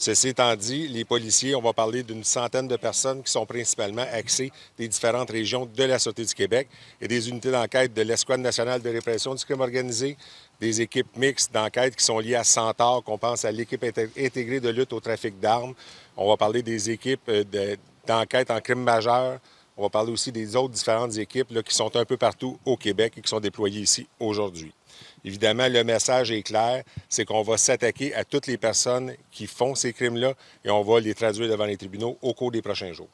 Ceci étant dit, les policiers, on va parler d'une centaine de personnes qui sont principalement axées des différentes régions de la Sûreté du Québec et des unités d'enquête de l'Escouade nationale de répression du crime organisé, des équipes mixtes d'enquête qui sont liées à Centaure, qu'on pense à l'équipe intégrée de lutte au trafic d'armes. On va parler des équipes euh, d'enquête en crime majeur. On va parler aussi des autres différentes équipes qui sont un peu partout au Québec et qui sont déployées ici aujourd'hui. Évidemment, le message est clair, c'est qu'on va s'attaquer à toutes les personnes qui font ces crimes-là et on va les traduire devant les tribunaux au cours des prochains jours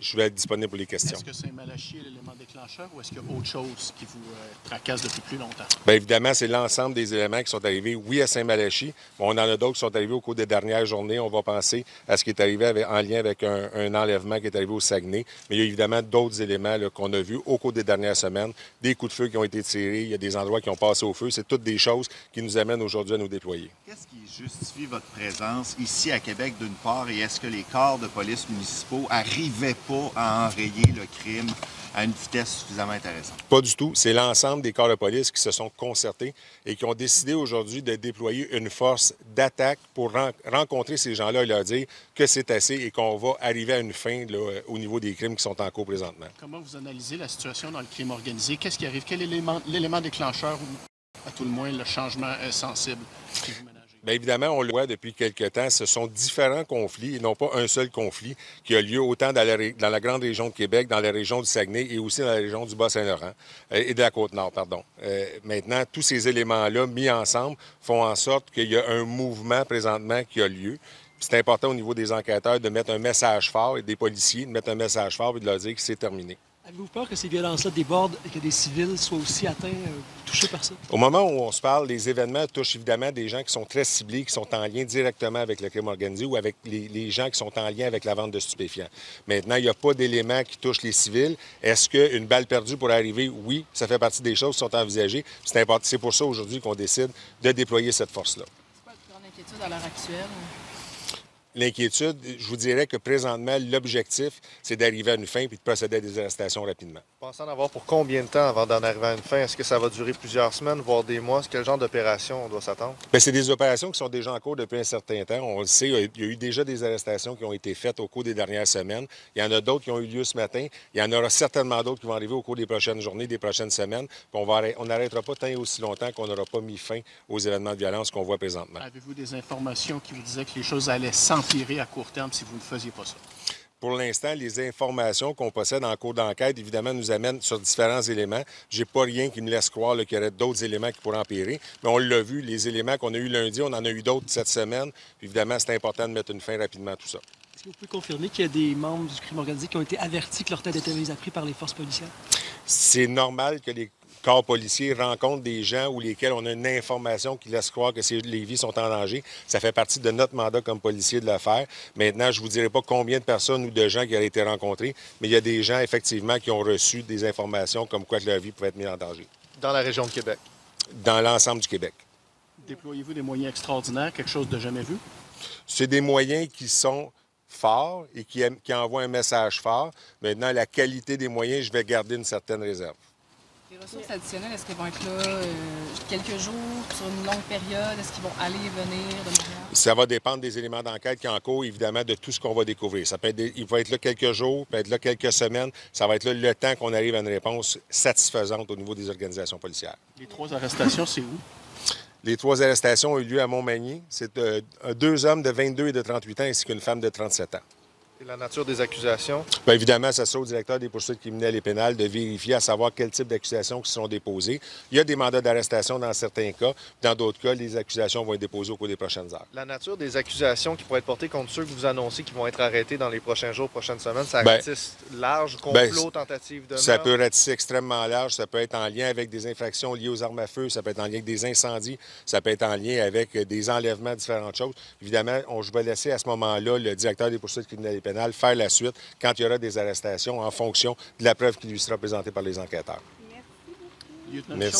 je vais être disponible pour les questions. Est-ce que Saint-Malachie est l'élément déclencheur ou est-ce qu'il y a autre chose qui vous euh, tracasse depuis plus longtemps? Bien évidemment, c'est l'ensemble des éléments qui sont arrivés, oui, à Saint-Malachie, mais on en a d'autres qui sont arrivés au cours des dernières journées. On va penser à ce qui est arrivé en lien avec un, enlèvement qui est arrivé au Saguenay. Mais il y a évidemment d'autres éléments qu'on a vus au cours des dernières semaines, des coups de feu qui ont été tirés, il y a des endroits qui ont passé au feu. C'est toutes des choses qui nous amènent aujourd'hui à nous déployer. Qu'est-ce qui justifie votre présence ici à Québec d'une part et est-ce que les corps de police municipaux arrivaient à enrayer le crime à une vitesse suffisamment intéressante? Pas du tout. C'est l'ensemble des corps de police qui se sont concertés et qui ont décidé aujourd'hui de déployer une force d'attaque pour rencontrer ces gens-là et leur dire que c'est assez et qu'on va arriver à une fin au niveau des crimes qui sont en cours présentement. Comment vous analysez la situation dans le crime organisé? Qu'est-ce qui arrive? Quel est l'élément déclencheur ou, à tout le moins, le changement sensible qui vous Bien évidemment, on le voit depuis quelque temps, ce sont différents conflits et non pas un seul conflit qui a lieu autant dans la, grande région de Québec, dans la région du Saguenay et aussi dans la région du Bas-Saint-Laurent euh, et de la Côte-Nord, pardon. Euh, maintenant, tous ces éléments-là mis ensemble font en sorte qu'il y a un mouvement présentement qui a lieu. C'est important au niveau des enquêteurs de mettre un message fort et des policiers de mettre un message fort et de leur dire que c'est terminé. Avez-vous peur que ces violences-là débordent et que des civils soient aussi atteints, euh, touchés par ça? Au moment où on se parle, les événements touchent évidemment des gens qui sont très ciblés, qui sont en lien directement avec le crime organisé ou avec les, gens qui sont en lien avec la vente de stupéfiants. Maintenant, il n'y a pas d'éléments qui touchent les civils. Est-ce qu'une balle perdue pourrait arriver? Oui, ça fait partie des choses qui sont envisagées. C'est pour ça aujourd'hui qu'on décide de déployer cette force-là. C'est pas de grande inquiétude à l'heure actuelle? L'inquiétude, je vous dirais que présentement, l'objectif, c'est d'arriver à une fin puis de procéder à des arrestations rapidement. Pensez en avoir pour combien de temps avant d'en arriver à une fin? Est-ce que ça va durer plusieurs semaines, voire des mois? Quel genre d'opération on doit s'attendre? Bien, c'est des opérations qui sont déjà en cours depuis un certain temps. On le sait, il y a eu déjà des arrestations qui ont été faites au cours des dernières semaines. Il y en a d'autres qui ont eu lieu ce matin. Il y en aura certainement d'autres qui vont arriver au cours des prochaines journées, des prochaines semaines. On n'arrêtera pas tant et aussi longtemps qu'on n'aura pas mis fin aux événements de violence qu'on voit présentement. Avez-vous des informations qui vous disaient que les choses allaient s'empirer à court terme? si vous ne faisiez pas ça? Pour l'instant, les informations qu'on possède en cours d'enquête, évidemment, nous amènent sur différents éléments. J'ai pas rien qui me laisse croire qu'il y aurait d'autres éléments qui pourraient empirer. Mais on l'a vu, les éléments qu'on a eus lundi, on en a eu d'autres cette semaine. évidemment, c'est important de mettre une fin rapidement à tout ça. Est-ce que vous pouvez confirmer qu'il y a des membres du crime organisé qui ont été avertis que leur tête était mise à prix par les forces policières? C'est normal que les corps policiers rencontrent des gens ou lesquels on a une information qui laisse croire que les vies sont en danger. Ça fait partie de notre mandat comme policier de le faire. Maintenant, je ne vous dirai pas combien de personnes ou de gens qui auraient été rencontrés, mais il y a des gens, effectivement, qui ont reçu des informations comme quoi que leur vie pouvait être mise en danger. Dans la région de Québec? Dans l'ensemble du Québec. Déployez-vous des moyens extraordinaires, quelque chose de jamais vu? C'est des moyens qui sont forts et qui, qui envoient un message fort. Maintenant, la qualité des moyens, je vais garder une certaine réserve. Les ressources additionnelles, est-ce qu'elles vont être là euh, quelques jours, sur une longue période? Est-ce qu'ils vont aller et venir de Ça va dépendre des éléments d'enquête qui en cours, évidemment, de tout ce qu'on va découvrir. Ça peut être il va être là quelques jours, peut être là quelques semaines. Ça va être là le temps qu'on arrive à une réponse satisfaisante au niveau des organisations policières. Les trois arrestations, c'est où? Les trois arrestations ont eu lieu à Montmagny. C'est euh, deux hommes de 22 et de 38 ans ainsi qu'une femme de 37 ans. Et la nature des accusations? Bien, évidemment, ça sera au directeur des poursuites criminelles et pénales de vérifier à savoir quel type d'accusations qui sont déposées. Il y a des mandats d'arrestation dans certains cas. Dans d'autres cas, les accusations vont être déposées au cours des prochaines heures. La nature des accusations qui pourraient être portées contre ceux que vous annoncez qui vont être arrêtés dans les prochains jours, prochaines semaines, ça ben, ratisse large, complot, ben, tentative de Ça peut ratisser extrêmement large. Ça peut être en lien avec des infractions liées aux armes à feu. Ça peut être en lien avec des incendies. Ça peut être en lien avec des enlèvements, différentes choses. Évidemment, on, je vais laisser à ce moment-là le directeur des poursuites criminelles et pénales faire la suite quand il y aura des arrestations en fonction de la preuve qui lui sera présentée par les enquêteurs. Merci. Merci.